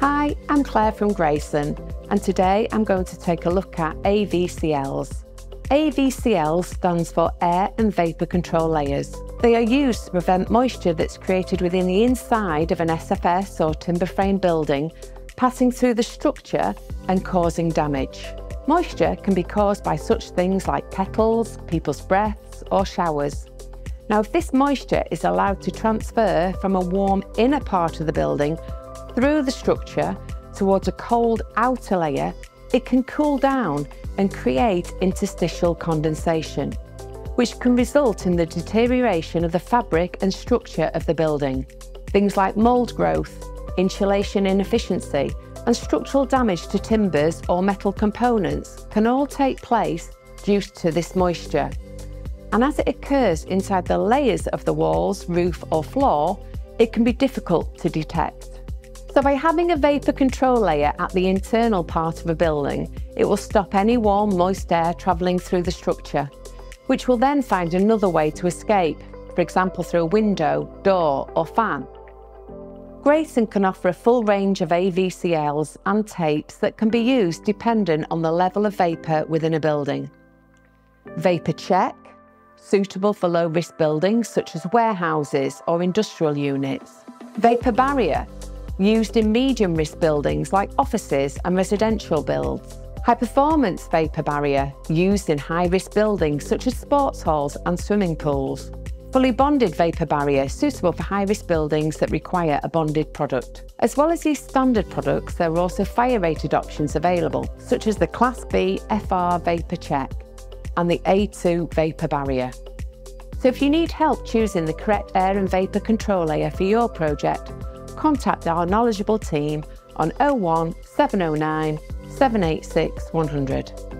Hi, I'm Clare from Grayson, and today I'm going to take a look at AVCLs. AVCL stands for Air and Vapour Control Layers. They are used to prevent moisture that's created within the inside of an SFS or timber frame building passing through the structure and causing damage. Moisture can be caused by such things like petals, people's breaths, or showers. Now, if this moisture is allowed to transfer from a warm inner part of the building through the structure towards a cold outer layer, it can cool down and create interstitial condensation, which can result in the deterioration of the fabric and structure of the building. Things like mould growth, insulation inefficiency, and structural damage to timbers or metal components can all take place due to this moisture. And as it occurs inside the layers of the walls, roof, or floor, it can be difficult to detect. So, by having a vapour control layer at the internal part of a building, it will stop any warm, moist air travelling through the structure, which will then find another way to escape, for example, through a window, door, or fan. Grayson can offer a full range of AVCLs and tapes that can be used dependent on the level of vapour within a building. Vapour Check, suitable for low risk buildings such as warehouses or industrial units. Vapour Barrier, used in medium risk buildings like offices and residential builds. High performance vapour barrier, used in high risk buildings such as sports halls and swimming pools. Fully bonded vapour barrier suitable for high risk buildings that require a bonded product. As well as these standard products, there are also fire rated options available, such as the Class B FR Vapour Check and the A2 Vapour Barrier. So if you need help choosing the correct air and vapour control layer for your project, contact our knowledgeable team on 01 709 786 100.